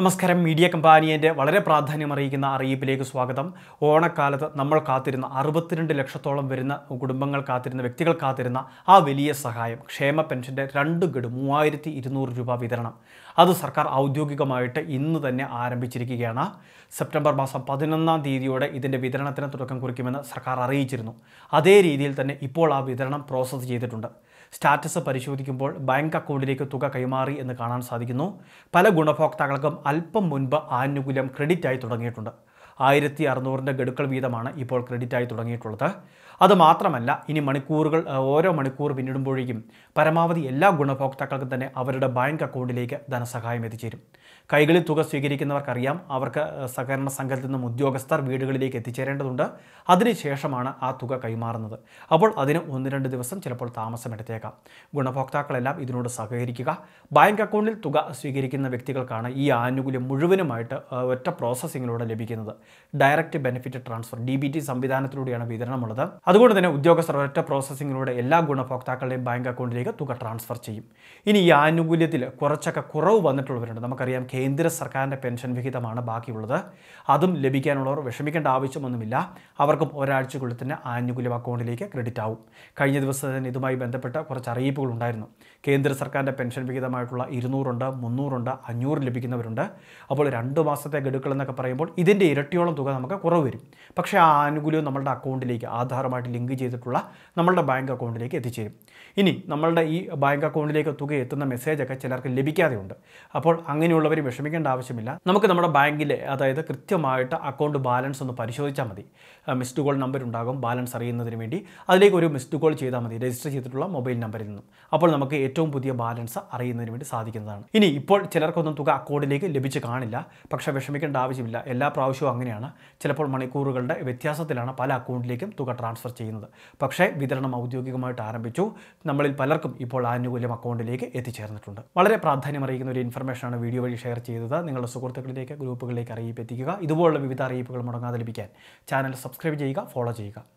നമസ്കാരം. മീഡിയ കമ്പാനിയന്റെ വളരെ പ്രാധാന്യം അറിയിക്കുന്ന അറിയിപ്പിലേക്ക് സ്വാഗതം. ഓണക്കാലത്ത് നമ്മൾ കാത്തിരുന്ന അറുപത്തിരണ്ട് ലക്ഷത്തോളം വരുന്ന കുടുംബങ്ങൾ കാത്തിരുന്ന വ്യക്തികൾ കാത്തിരുന്ന ആ വലിയ സഹായം ക്ഷേമ പെൻഷന്റെ രണ്ട് ഗഡു മൂവായിരത്തി ഇരുന്നൂറ് രൂപ വിതരണം. അത് സർക്കാർ ഔദ്യോഗികമായിട്ട് ഇന്ന് തന്നെ ആരംഭിച്ചിരിക്കുകയാണ്. സെപ്റ്റംബർ മാസം പതിനൊന്നാം തീയതിയോടെ ഇതിന്റെ വിതരണത്തിന് തുടക്കം കുറിക്കുമെന്ന് സർക്കാർ അറിയിച്ചിരുന്നു. അതേ രീതിയിൽ തന്നെ ഇപ്പോൾ ആ വിതരണം പ്രോസസ്സ് ചെയ്തിട്ടുണ്ട്. സ്റ്റാറ്റസ് പരിശോധിക്കുമ്പോൾ ബാങ്ക് അക്കൗണ്ടിലേക്ക് തുക കൈമാറി എന്ന് കാണാൻ സാധിക്കുന്നു. പല ഗുണഭോക്താക്കൾക്കും അല്പം മുൻപ് ആനുകൂല്യം ക്രെഡിറ്റ് ആയി തുടങ്ങിയിട്ടുണ്ട്. ആയിരത്തി അറുന്നൂറിന്റെ ഗഡുക്കൾ വീതമാണ് ഇപ്പോൾ ക്രെഡിറ്റ് ആയി തുടങ്ങിയിട്ടുള്ളത്. അതുമാത്രമല്ല ഇനി മണിക്കൂറുകൾ ഓരോ മണിക്കൂർ പിന്നിടുമ്പോഴേക്കും പരമാവധി എല്ലാ ഗുണഭോക്താക്കൾക്കും തന്നെ അവരുടെ ബാങ്ക് അക്കൗണ്ടിലേക്ക് ധനസഹായം എത്തിച്ചേരും. കൈകളിൽ തുക സ്വീകരിക്കുന്നവർക്കറിയാം അവർക്ക് സഹകരണ സംഘത്തിൽ നിന്നും ഉദ്യോഗസ്ഥർ വീടുകളിലേക്ക് എത്തിച്ചേരേണ്ടതുണ്ട്. അതിനുശേഷമാണ് ആ തുക കൈമാറുന്നത്. അപ്പോൾ അതിന് ഒന്ന് രണ്ട് ദിവസം ചിലപ്പോൾ താമസമെടുത്തേക്കാം ഗുണഭോക്താക്കളെല്ലാം ഇതിനോട് സഹകരിക്കുക. ബാങ്ക് അക്കൗണ്ടിൽ തുക സ്വീകരിക്കുന്ന വ്യക്തികൾക്കാണ് ഈ ആനുകൂല്യം മുഴുവനുമായിട്ട് ഒറ്റ പ്രോസസ്സിങ്ങിലൂടെ ലഭിക്കുന്നത്. Direct benefit transfer D B T സംവിധാനത്തിലൂടെയാണ് വിതരണമുള്ളത്. അതുകൊണ്ട് തന്നെ ഉദ്യോഗസ്ഥർ ഒറ്റ പ്രോസസ്സിങ്ങിലൂടെ എല്ലാ ഗുണഭോക്താക്കളുടെയും ബാങ്ക് അക്കൗണ്ടിലേക്ക് തുക ട്രാൻസ്ഫർ ചെയ്യും. ഇനി ഈ ആനുകൂല്യത്തിൽ കുറച്ചൊക്കെ കുറവ് വന്നിട്ടുള്ളവരുണ്ട്. നമുക്കറിയാം കേന്ദ്ര സർക്കാരിന്റെ പെൻഷൻ വിഹിതമാണ് ബാക്കിയുള്ളത്. അതും ലഭിക്കാനുള്ളവർ വിഷമിക്കേണ്ട ആവശ്യമൊന്നുമില്ല. അവർക്കും ഒരാഴ്ചക്കുള്ളിൽ തന്നെ ആനുകൂല്യം അക്കൗണ്ടിലേക്ക് ക്രെഡിറ്റ് ആവും. കഴിഞ്ഞ ദിവസം തന്നെ ഇതുമായി ബന്ധപ്പെട്ട കുറച്ച് അറിയിപ്പുകൾ ഉണ്ടായിരുന്നു. കേന്ദ്ര സർക്കാരിന്റെ പെൻഷൻ വിഹിതമായിട്ടുള്ള ഇരുന്നൂറുണ്ട് മുന്നൂറുണ്ട് അഞ്ഞൂറ് ലഭിക്കുന്നവരുണ്ട്. അപ്പോൾ രണ്ട് മാസത്തെ ഗഡുക്കൾ എന്നൊക്കെ പറയുമ്പോൾ ഇതിന്റെ ഇരട്ടിയോളം തുക നമുക്ക് കുറവ് വരും. പക്ഷേ ആ ആനുകൂല്യം നമ്മളുടെ അക്കൗണ്ടിലേക്ക് ആധാറുമായിട്ട് ലിങ്ക് ചെയ്തിട്ടുള്ള നമ്മളുടെ ബാങ്ക് അക്കൗണ്ടിലേക്ക് എത്തിച്ചേരും. ഇനി നമ്മളുടെ ഈ ബാങ്ക് അക്കൗണ്ടിലേക്ക് തുക എത്തുന്ന മെസ്സേജൊക്കെ ചിലർക്ക് ലഭിക്കാതെയുണ്ട്. അപ്പോൾ അങ്ങനെയുള്ളവർ വിഷമിക്കേണ്ട ആവശ്യമില്ല. നമുക്ക് നമ്മുടെ ബാങ്കിലെ അതായത് കൃത്യമായിട്ട് അക്കൗണ്ട് ബാലൻസ് ഒന്ന് പരിശോധിച്ചാൽ മതി. മിസ്ഡ് കോൾ നമ്പർ ഉണ്ടാകും ബാലൻസ് അറിയുന്നതിന് വേണ്ടി. അതിലേക്ക് ഒരു മിസ്ഡ് കോൾ ചെയ്താൽ മതി രജിസ്റ്റർ ചെയ്തിട്ടുള്ള മൊബൈൽ നമ്പറിൽ നിന്നും. അപ്പോൾ നമുക്ക് ഏറ്റവും പുതിയ ബാലൻസ് അറിയുന്നതിന് വേണ്ടി സാധിക്കുന്നതാണ്. ഇനി ഇപ്പോൾ ചിലർക്കൊന്നും തുക അക്കൗണ്ടിലേക്ക് ലഭിച്ച് കാണില്ല. പക്ഷേ വിഷമിക്കേണ്ട ആവശ്യമില്ല. എല്ലാ പ്രാവശ്യവും അങ്ങനെയാണ്. ചിലപ്പോൾ മണിക്കൂറുകളുടെ വ്യത്യാസത്തിലാണ് പല അക്കൗണ്ടിലേക്കും തുക ട്രാൻസ്ഫർ ചെയ്യുന്നത്. പക്ഷേ വിതരണം ഔദ്യോഗികമായിട്ട് ആരംഭിച്ചു. നമ്മളിൽ പലർക്കും ഇപ്പോൾ ആനുകൂല്യം അക്കൗണ്ടിലേക്ക് എത്തിച്ചേർന്നിട്ടുണ്ട്. വളരെ പ്രാധാന്യം അറിയിക്കുന്ന ഒരു ഇൻഫർമേഷനാണ് വീഡിയോ വഴി ഷെയർ ചെയ്തത്. നിങ്ങളുടെ സുഹൃത്തുക്കളിലേക്ക് ഗ്രൂപ്പുകളിലേക്ക് അറിയിപ്പ് എത്തിക്കുക. ഇതുപോലുള്ള വിവിധ അറിയിപ്പുകൾ മുടങ്ങാതെ ലഭിക്കാൻ ചാനൽ സബ്സ്ക്രൈബ് ചെയ്യുക ഫോളോ ചെയ്യുക.